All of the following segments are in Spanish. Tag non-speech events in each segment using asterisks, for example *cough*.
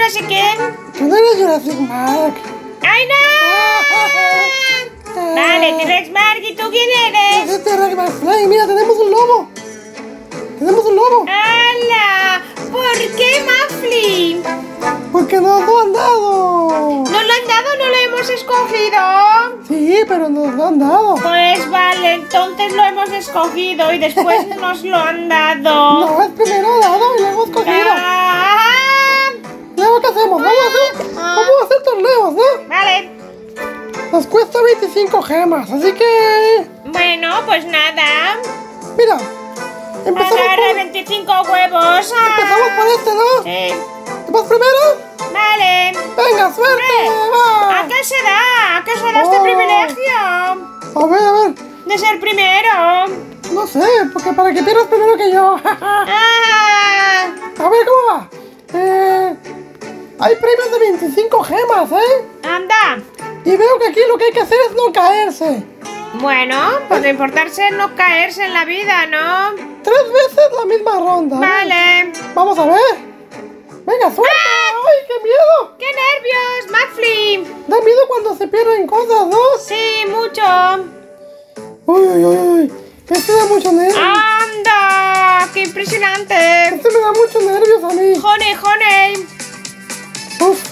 Jurassic quién? Tú no eres Jurassic Mark. ¡Ay, no! *laughs* Vale, T-Rex Mark, ¿y tú quién eres? Es este Rex McFly. Mira, tenemos un lobo. Tenemos un lobo. ¡Hala! ¿Por qué, Muffly? Porque nos lo han dado. ¿Nos lo han dado no lo hemos escogido? Sí, pero nos lo han dado. Pues vale, entonces lo hemos escogido y después *laughs* nos lo han dado. No, es primero dado 25 gemas, así que... Bueno, pues nada. Mira, empezamos Agarra por, 25 huevos. Ah, empezamos por este, ¿no? Sí. ¿Te vas primero? Vale. Venga, suerte, ¿A va. qué se da? ¿A qué se da este Oh. privilegio? A ver, a ver. De ser primero. No sé, porque para que pierdas primero que yo. *laughs* Ah, A ver, ¿cómo va? Eh, hay premios de 25 gemas, ¿eh? anda. Y veo que aquí lo que hay que hacer es no caerse. Bueno, pues lo importante es no caerse en la vida, ¿no? Tres veces la misma ronda. Vale. Vamos a ver. Venga, suerte. Ah. ¡Ay, qué miedo! ¡Qué nervios, Maxfly! Da miedo cuando se pierden cosas, ¿no? Sí, mucho. Uy, uy, uy, uy. Este da mucho nervio. ¡Anda! ¡Qué impresionante! Este me da mucho nervios a mí. ¡Honey, honey! Uf.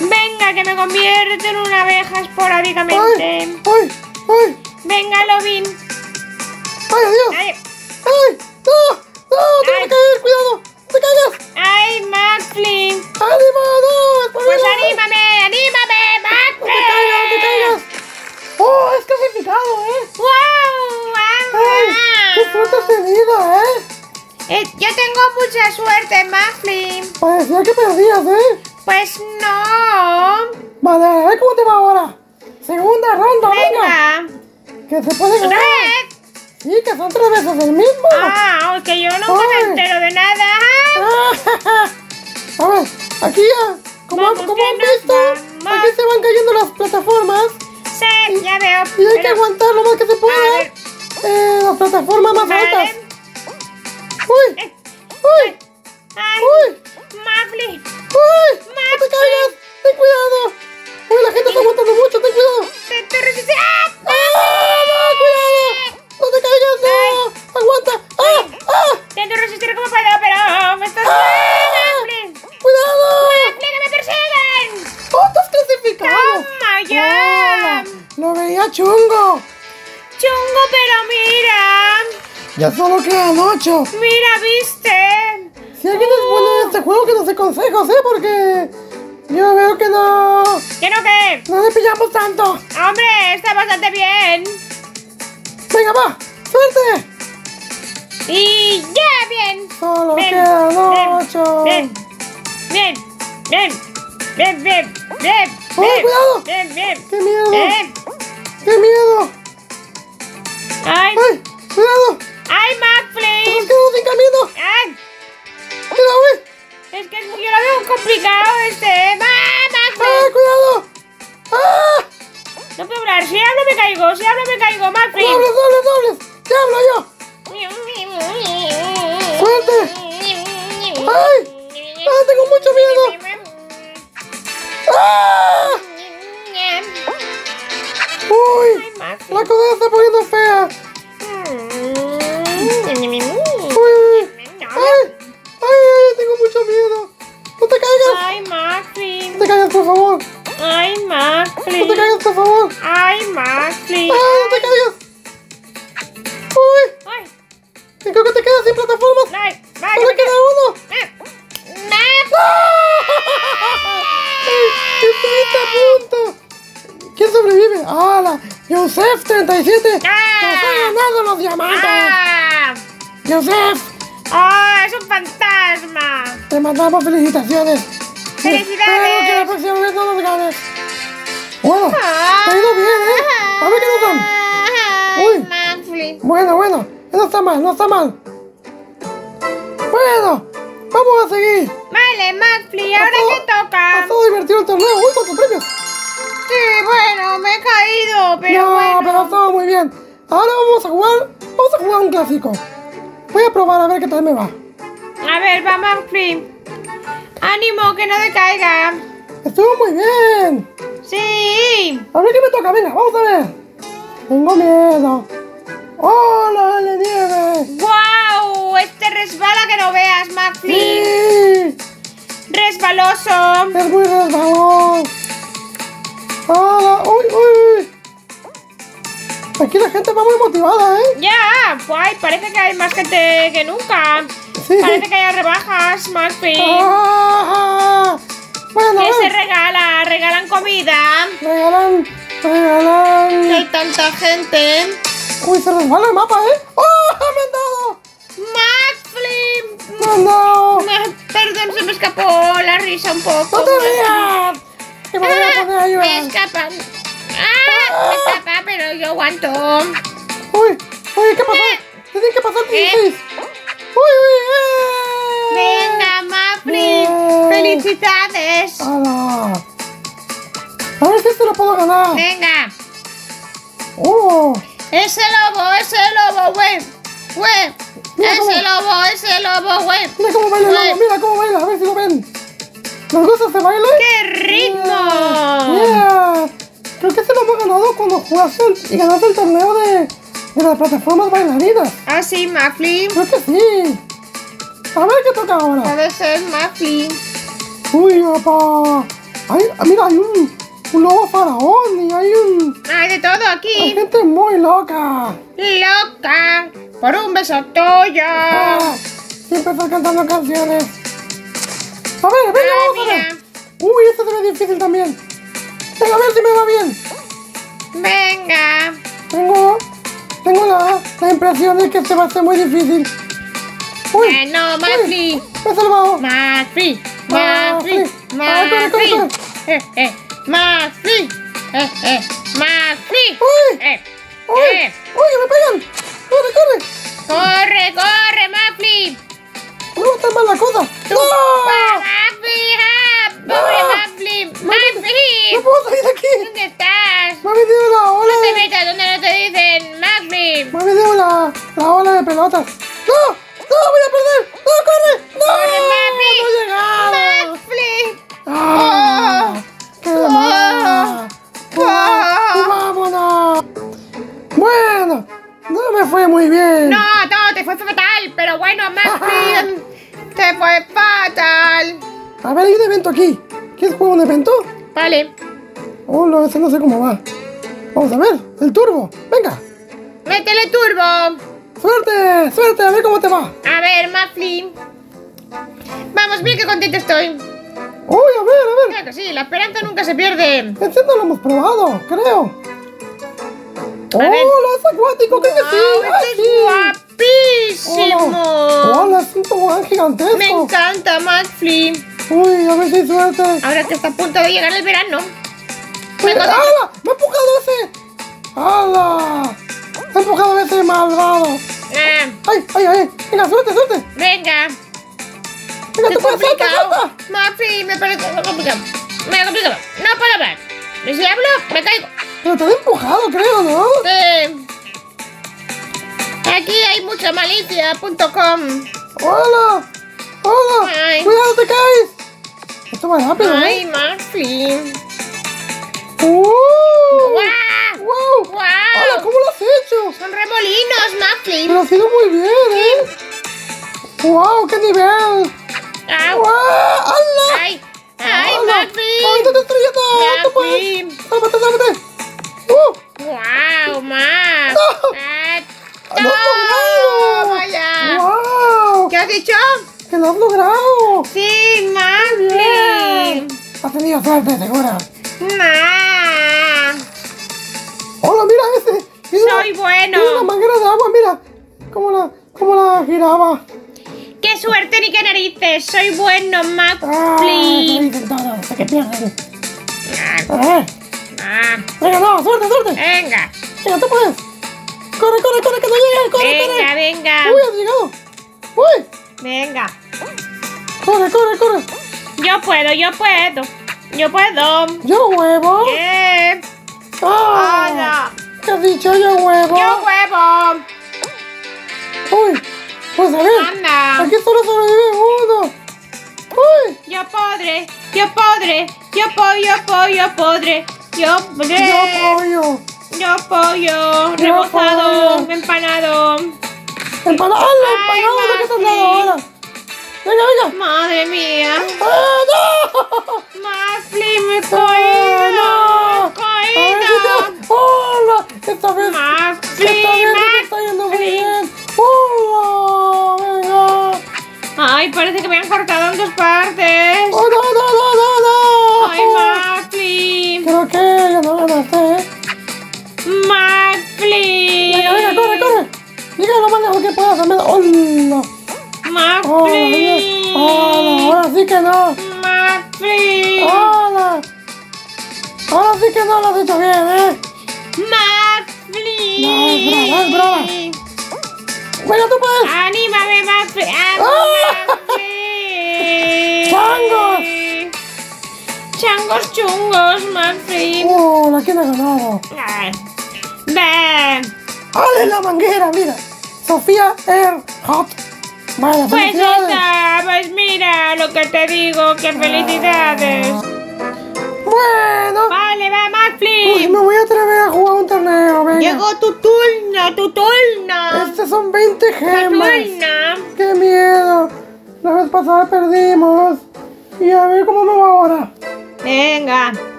Venga, que me convierto en una abeja Ay, esporádicamente. ay, ay, Venga, Lovin. ay, adiós. ¡Ay, ¡Ay! ¡No! ¡No! ¡Te vas a Ay. caer! ¡Cuidado! ¡No te caigas! ay Maxfly! ¡Ánimo! ¡No! ¡Pues anímame, anímame, ¡No te caigas! ¡No te caigas! ¡Oh! ¡Es clasificado, eh! ¡Wow! ¡Ay! ¡Qué suerte has tenido, eh! Eh, yo tengo mucha suerte, Maxfly. Parecía que perdías, eh. Pues no. Vale, a ver cómo te va ahora. Segunda ronda, venga. Venga. Que se puede ganar. Sí, que son tres veces el mismo. Ah, que yo nunca me Ay. entero de nada. *laughs* A ver, aquí ya, como, Vamos, como que han visto, vamos. aquí se van cayendo las plataformas Sí, ya veo. y hay que pero- aguantar lo más que se pueda eh, las plataformas más Vale. altas. ¡Uy! Eh, ¡Uy! Ay, ¡Uy! Maxfly. ¡Uy! ¡No te caigas! ¡Ten cuidado! ¡Uy, la gente está aguantando mucho! ¡Ten cuidado! Te, te resistes. ¡Ah! ¡Ah! ¡No, cuidado! ¡No te caigas! ¡No! ¡Aguanta! ¡Ah! ¡Ah! Intento resistir como puedo, pero me estás... ¡Ah! ¡Cuidado! ¡Maxfly, que me persiguen! ¡Oh, estás clasificado! ¡Toma ya! ¡Lo veía chungo! Chungo, pero mira. Ya solo quedan ocho. Mira, ¿viste? Si alguien es bueno en este juego, que nos dé consejos, ¿eh? Porque yo veo que no... ¿Qué no qué? No le pillamos tanto. Hombre, está bastante bien. Venga, va. ¡Suerte! Y ya, bien. Solo Bien, quedan bien, ocho. Bien, bien, bien, bien, bien, bien. ¡Oh, bien, cuidado! Bien, bien. ¡Qué miedo! Bien. ¡Qué miedo! Ay, ¡Ay! ¡Cuidado! ay, ¡Nos ¡Mira, uy! es que yo lo veo complicado este. ¡Ah, ¡Ay, Maxfly! cuidado! ¡Ah! No puedo hablar. Si hablo me caigo. Si hablo me caigo, Maxfly. ¡Dobles, dobles, dobles! ¿Qué hablo yo? ¡Suerte! ¡Ay! ¡Ay, tengo mucho miedo! ¡Ah! ¡Uy! La cosa se está poniendo fea. Favor! Ay, ¡No te caigas, por favor! Ay, Maxfly. ¡Ay, no te caigas! ¡Uy! Ay, Creo que te quedas sin plataformas. ay, ay, ¡Solo que me queda uno! quedo- Maxfly. ¡Estuviste a punto! ¿Quién sobrevive? ¡Hala! ¡Joseph 37! ¡Nos Ah. ha ganado los diamantes! Ah. ¡Joseph! ¡Ah, es un fantasma! Te mandamos felicitaciones. ¡Felicidades! Espero que la próxima vez no nos ganes. Bueno, te ha ido bien, ¿eh? A ver qué. Ay, Uy. Bueno, bueno. No está mal, no está mal. Bueno, vamos a seguir. Vale, Maxfly, ¿ahora qué toca? Ha estado divertido el torneo. ¡Uy, cuántos premios! Sí, bueno, me he caído, pero no, bueno. pero todo muy bien. Ahora vamos a jugar. Vamos a jugar un clásico. Voy a probar a ver qué tal me va. A ver, va Maxfly. ¡Ánimo, que no decaiga! Estuvo muy bien. ¡Sí! A ver qué me toca, venga, vamos a ver. Tengo miedo. ¡Hola, de nieve! ¡Guau! Este resbala que no veas, Maxi. ¡Sí! ¡Resbaloso! Es muy resbalón. ¡Hola! ¡Uy, uy! Aquí la gente va muy motivada, ¿eh? Ya, guay, parece que hay más gente que nunca. Parece que hay rebajas. ¡Ah! *laughs* Bueno, ¿Qué se ver. regala? ¿Regalan comida? Regalan, Que regalan... hay tanta gente. Uy, se resbala el mapa, ¿eh? ¡Oh! ¡Me han dado! ¡Maxi! ¡Me han dado! Me- Perdón, se me escapó la risa un poco. ¡No te rías! Que me voy a Ah, ayudar. me escapan. ¡Ah! Me escapa, pero yo aguanto. Uy, uy, ¿qué pasó? Tienen que pasar 16. Venga. Bien. Felicidades. ¡Hala! A ver si este lo puedo ganar. Venga. ¡Oh! Ese lobo, ese lobo, güey. Güey. Ese cómo- lobo, ese lobo, güey. Mira cómo baila lobo, mira cómo baila, a ver si lo ven. ¿Les gusta este baile? ¡Qué ritmo! Yeah. Creo que se lo hemos ganado cuando jugaste el- y ganaste el torneo de, de las plataformas bailarinas. Ah, sí, Mafli. Creo que sí. A ver qué toca ahora. Puede ser Mafli. Uy, papá. Hay, ah, mira, hay un, un lobo faraón y hay un... Hay de todo Hay aquí. gente muy loca. Loca. Por un beso tuyo. Ah, siempre estás cantando canciones. A ver, venga, Ay, vamos a ver. Uy, este se ve difícil también. Venga, a ver si me va bien. Venga. Tengo, tengo la, la impresión de que este va a ser muy difícil. Uy, Bueno, Mafli. uy, me he salvado. Eh, eh. Mafli. Eh, eh. Mafli. Uy, Eh. uy, Eh. uy, que me pegan. Corre, corre. Corre, corre, Mafli. No tan mal la cosa. ¡No! Ah, Pobre No. Mafli. No puedo salir de aquí. ¿Dónde estás? Me ha la ola No te de... metas donde no te dicen, Mafli. Me ha la, la ola de pelotas. ¡No! ¡No! ¡Voy a perder! ¡No! ¡Corre! ¡No! Corre, Mafli. ¡No he llegado! Mafli. ¡Ah! ¡Qué mala! Ah. ¡Y vámonos! Bueno, no me fue muy bien. No, no, te fue fatal, pero bueno, Mafli, te fue fatal. A ver, hay un evento aquí. ¿Quieres jugar un evento? Vale, Oh, no, ese no sé cómo va. Vamos a ver, el turbo. Venga, métele turbo. suerte, suerte, a ver cómo te va. Ver, Mafli. Vamos, mira qué contento estoy. Uy, a ver, a ver. Claro que sí, la esperanza nunca se pierde. Ese no lo hemos probado, creo. ¡Oh, ver. lo es acuático! ¡Creo que sí! ¡Wow, ¡Ah, este sí! es guapísimo! ¡Oh, hola, es un tobogán gigantesco! Me encanta, Mafli. Uy, a ver si hay suerte. Ahora que está a punto de llegar el verano. Me ¡Hala! ¡Me ha empujado ese! ¡Hala! ¡Me ha empujado ese malvado! Ah, ¡Ay, ay, ay! ¡Venga, suerte, suerte! venga, ¡Venga, tú puedes, complicado. salta! Mafli, me parece complicado. Me complicado. No puedo hablar. Y si hablo, me caigo. Pero te han empujado, creo, ¿no? Eh, aquí hay mucha malicia.com. ¡Hola! ¡Hola! Ay. ¡Cuidado, te caes! Esto va rápido, Ay, ¿eh? Mafli. ¡Uh! ¡Guau! ¡Wow! ¡Guau! ¡Hala, cómo hecho! Son remolinos, Mafli. Pero ha sido muy bien, ¿eh? ¡Wow! ¡Qué nivel! Au. ¡Wow! ¡Hala! ¡Ay! ¡Ay, ¡Hala! Mafli! ¡Ay, te Mafli. puedes! ¡Sálvate, sálvate! ¡Uh! ¡Guau, Maf! ¡No! ¡Lo has logrado! ¡Vaya! ¡Wow! ¿Qué has dicho? ¡Que lo has logrado! Sí. Bien. Has tenido suerte, segura. Ma. ¡Hola, mira ese! Una- Soy bueno. Tiene una manguera de agua, mira. Cómo la, cómo la giraba. ¡Qué suerte ni qué narices! ¡Soy bueno, ¡Ah! Dicen todo, hasta que pierden. Ah, ah, Venga, no, suerte, suerte. venga, Venga, tú puedes. Corre, corre, corre, que no llegue. Corre, venga, corre. venga, Uy, has llegado. Uy, venga. corre, corre, corre. Yo puedo, yo puedo. Yo puedo. Yo huevo. Eh, ¡Ah! hola. ¿Qué has dicho yo huevo? Yo huevo. Uy, pues a ver. Anda. Aquí solo sobrevive uno. Uy, Yo podré, yo podré, yo puedo, yo puedo, yo podré, yo podré. Yo pollo. Yo pollo, rebozado, empanado. Empanada. ¡Ah, la Ay, empanada! ¿Qué te has dado ahora? Venga, venga. Madre mía. ¡Ah, no! Mafli, me he ¡Ah, caído. no! Me he caído. ¡Hola! Esta vez... Mafli, Esta vez me está yendo muy bien. ¡Hola! Venga. Ay, parece que me han cortado en dos partes. ¡Oh, no, no, no, no, no! Ay, Mafli. Creo que ya no ganaste, ¿eh? Venga, venga, corre, corre. Llega lo más lejos que puedas. Al menos. ¡Hola! Mafli. ¡Hola! Ahora sí que no. Mafli. ¡Hola! Ahora sí que no lo has hecho bien, ¿eh? Mafli. No, es brava, es brava. Venga, tú puedes. Anímame, Mafli. ¡Ah! Mafli. ¡Changos! Changos chungos, Mafli. ¡Hola! ¿Quién ha ganado? Ven. ¡Ale la manguera! Mira. Sofía Air Hot. Vaya, Pues está, pues mira lo que te digo, que felicidades. Bueno. Vale, Pues me voy a atrever a jugar un torneo, venga. Llegó tu turno, tu turno. Estos son 20 Tu gemas. ¡Qué miedo! La vez pasada perdimos. Y a ver cómo me va ahora. Venga.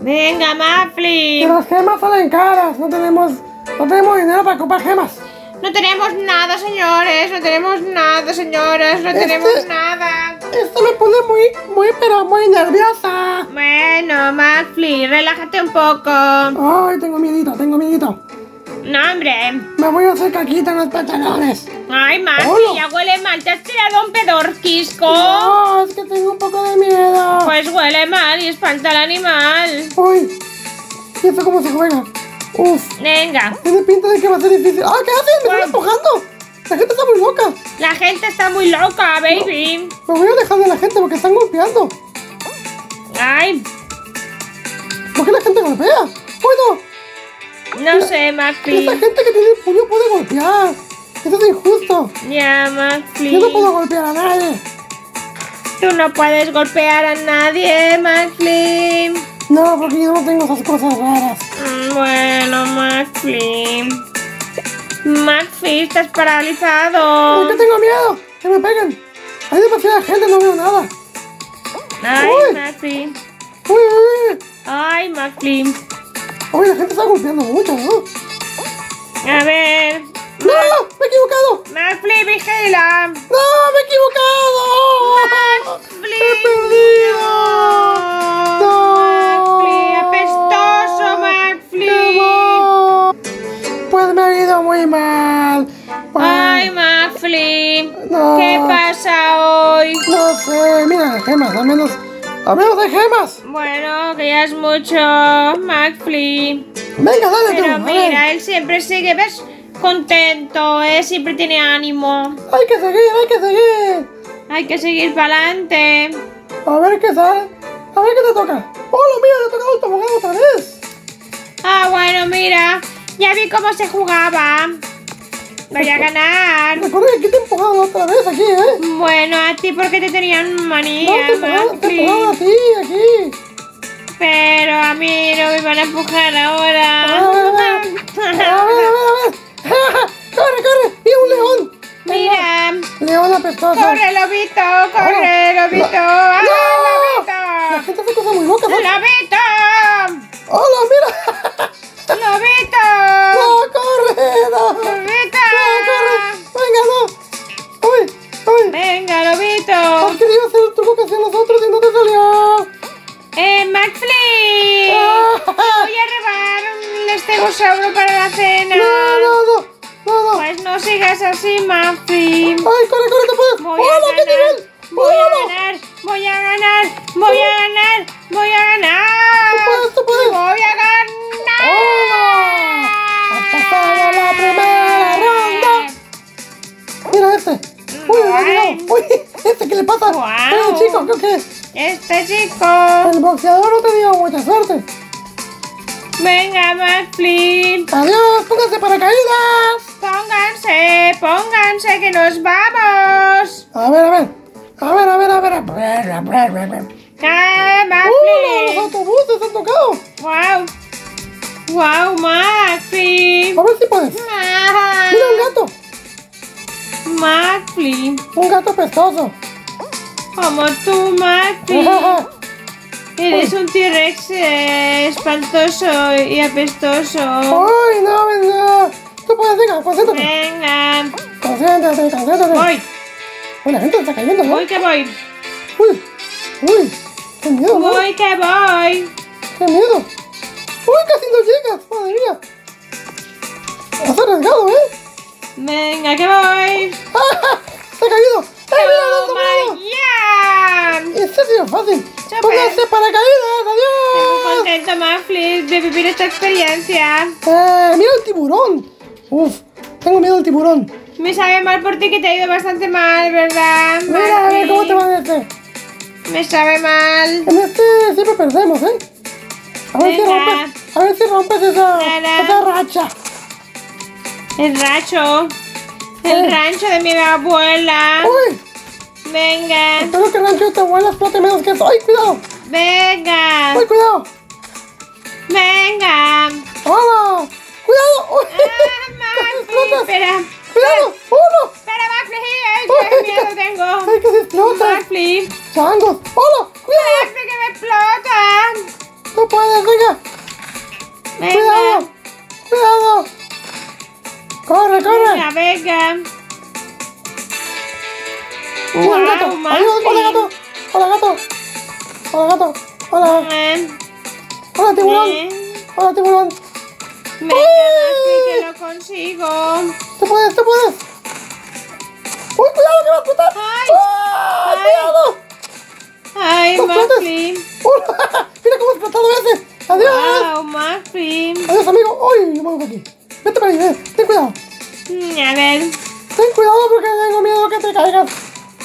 Venga, Que Mafli. las gemas salen caras. No tenemos, no tenemos dinero para comprar gemas. No tenemos nada, señores. No tenemos nada, señoras. No Este- tenemos nada. Esto me pone muy, muy, pero muy nerviosa. Bueno, Mafli, relájate un poco. Ay, tengo miedito, tengo miedito. No, hombre. Me voy a hacer caquita en los pantalones. Ay, Mafli, Hola. ya huele mal. ¿Te has tirado un pedorquisco? No, es que tengo un poco de miedo. Pues huele mal y espanta al animal. Uy, ¿y esto cómo se juega? Uf, Venga, tiene pinta de que va a ser difícil. ¡Ah, qué hacen! ¡Me están empujando! La gente está muy loca. La gente está muy loca, baby. Me voy a alejar de la gente porque están golpeando. Ay, ¿Por qué la gente golpea? Bueno, no sé, Mafli. esa gente que tiene el puño puede golpear. Eso es injusto. Ya, Yo Mafli. no puedo golpear a nadie. Tú no puedes golpear a nadie, Mafli. No, porque yo no tengo esas cosas raras. Mm, Bueno, Mafli. Mafli, estás paralizado. Es que tengo miedo. Que me peguen. Hay demasiada gente, no veo nada. Ay, Uy. Mafli. Uy, uy, uy. Ay, Mafli. Uy, la gente está golpeando mucho, ¿no? A ver. ¡No! ¡Me he equivocado! Mafli, vigila. ¡No! ¡Me he equivocado! Mafli. ¡He perdido! Mal. Ay, Mafli. No. ¿Qué pasa hoy? No sé, mira gemas, al menos. ¡Al menos hay gemas! Bueno, que ya es mucho, Mafli. Venga, dale tú. Pero a ver. mira, él siempre sigue, ¿ves? Contento, ¿eh? Siempre tiene ánimo. Hay que seguir, hay que seguir. Hay que seguir para adelante. A ver qué sale. A ver qué te toca. ¡Hola, mira! Le ha tocado el tobogán otra vez. Ah, bueno, mira. Ya vi cómo se jugaba. Voy a ganar. Recuerda que aquí te empujaron la otra vez, aquí, ¿eh? Bueno, a ti porque te tenían No, manía, te empujaron, te a ti, aquí. Pero a mí no me van a empujar ahora. a ver, a ver, a. ¡Corre, corre! ¡Mira un león! Mira. León apestoso. Corre, lobito, corre, lobito. ¡Ah, ¡No! La lobito! gente hace cosas muy locas. ¿eh? ¡Lobito! ¡Hola, mira! ¡Lobito! ¡No, corre! ¡No! ¡No, ¡Lobito! corre! ¡Venga, no! ¡Uy! ¡Uy! Venga, Has lobito. querido hacer el truco que hacían nosotros y no te salió. Eh, McFly. Ah, Voy a robar un estegosauro para la cena. No, no, no, no, no. Pues no sigas así, Muffy. ¡Ay, corre, corre, te puedes! Voy a ¡Hola, qué ganar. nivel! Voy a ganar. Voy a ganar. Voy a ganar. Voy a ganar. ¡Uy! ¿Este qué le pasa? Guau. Mira, chico, Este chico. el boxeador no te dio mucha suerte. Venga, McFlip. ¡Adiós! ¡Pónganse paracaídas! Pónganse, pónganse que nos vamos. A ver, a ver. A ver, a ver, a ver. A ver. ¡Ah, ¡Uh, los autobuses han tocado! ¡Wow! ¡Wow, Maxi! A ver si puedes. Ah, Mira un gato. Maxi, Un gato pestoso. como tú, Maxi. Eres *laughs* un T-Rex eh, espantoso y apestoso. ¡Ay, no, venga! Tú puedes, venga, concéntrate. Venga, Concéntrate, concéntrate. voy, la gente está cayendo, ¿no? voy que voy, Uy, uy, qué miedo, ¿no? voy que voy. ¡Qué miedo! ¡Uy, casi no llegas! ¡Madre mía! Has arriesgado, ¿eh? Fácil. Súper. ¡Pónganse paracaídas! Muy ¡Adiós! contento, Maxi, de vivir esta experiencia. Eh, mira el tiburón. Uf, tengo miedo al tiburón. Me sabe mal por ti que te ha ido bastante mal, ¿verdad? Mira, a ver Maxi? cómo te va este. Me sabe mal. En este siempre perdemos, ¿eh? A ver si rompes, a ver si rompes esa, esa racha. El rancho. El Eh. rancho de mi abuela. Uy, Venga, espero que abuela explote menos que eso. ¡Ay, cuidado! venga, ¡Ay, cuidado! venga. ¡Hola! ¡Cuidado! ¡Uy! Ah, Maxi, *laughs* explotas! espera. ¡Cuidado! ¡Uno! Espera, Maxi, ay, qué miedo tengo. ¡Ay, que se explota! Maxi, ¡Changos! ¡Hola! ¡Cuidado! Maxi, que me explotan. ¡No puedes! ¡Venga! Venga, ¡Cuidado! ¡Cuidado! ¡Corre, corre! venga, venga. ¡Mira, un gato! ¡Hola, gato! ¡Hola, gato! ¡Hola, gato! ¡Hola! ¡Hola, tiburón! ¡Hola, tiburón! Venga, Maxi, que lo consigo. ¡Tú puedes! ¡Tú puedes! ¡Uy, cuidado que va a! Ay. ¡Ah, Ay. ¡Cuidado! Ay. ¡Hola! *laughs* ¡Mira cómo explotado ese! ¡Adiós! Wow, Maxi. ¡Adiós, amigo! ¡Uy! Yo me voy aquí. Vete para ahí, eh. Ten cuidado. Mm, A ver. Ten cuidado porque tengo miedo que te caigas.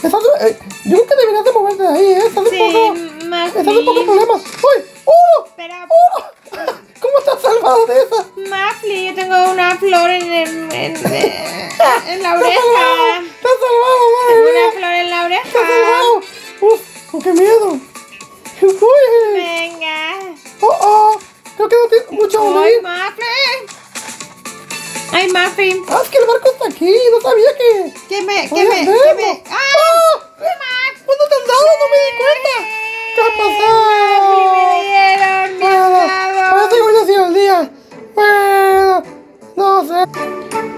Estás, eh, yo creo que deberías de moverte de ahí, ¿eh? Estás un Sí, poco... Maxi. Estás un poco problemas. ¡Uy! ¡Oh! Pero, ¡Oh! *laughs* ¿Cómo estás salvado de esa? Maxi, yo tengo una flor en, el- en, en la *laughs* ¡Estás salvado! oreja. ¡Estás salvado, madre Tengo una flor en la ¡Estás oreja. salvado! ¡Uf! oh, ¡Qué miedo! *laughs* ¡Uy! Venga. ¡Oh, oh! Creo que no tienes mucho donde Ay. Maxi. Ay, Maxi. ¡Ah, es que el barco está aquí! ¡No sabía que... ¿Qué me, podías me, verlo. me? ¡Ah! ¡Ah! ¿Cuándo te han dado? ¡No me di cuenta! ¿Qué ha pasado? Bueno, parece que hoy ha sido el día. Bueno, no sé.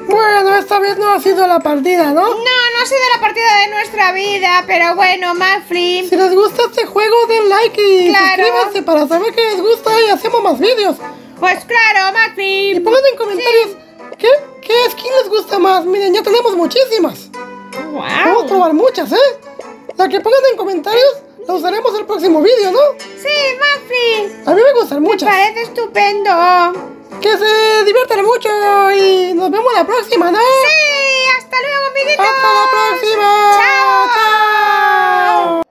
Bueno, esta vez no ha sido la partida, ¿no? No, no ha sido la partida de nuestra vida, pero bueno, Maxi. Si les gusta este juego, den like y Claro. suscríbanse para saber que les gusta y hacemos más vídeos. Pues claro, Maxi. Y pongan en comentarios qué, qué skin les gusta más. Miren, ya tenemos muchísimas. Vamos a Wow. probar muchas, ¿eh? La que pongan en comentarios la usaremos el próximo vídeo, ¿no? Sí, Maxi. A mí me gustan Me muchas. parece estupendo. Que se diviertan mucho y nos vemos la próxima, ¿no? Sí, hasta luego, amiguitos. ¡Hasta la próxima! Chao. ¡Chao!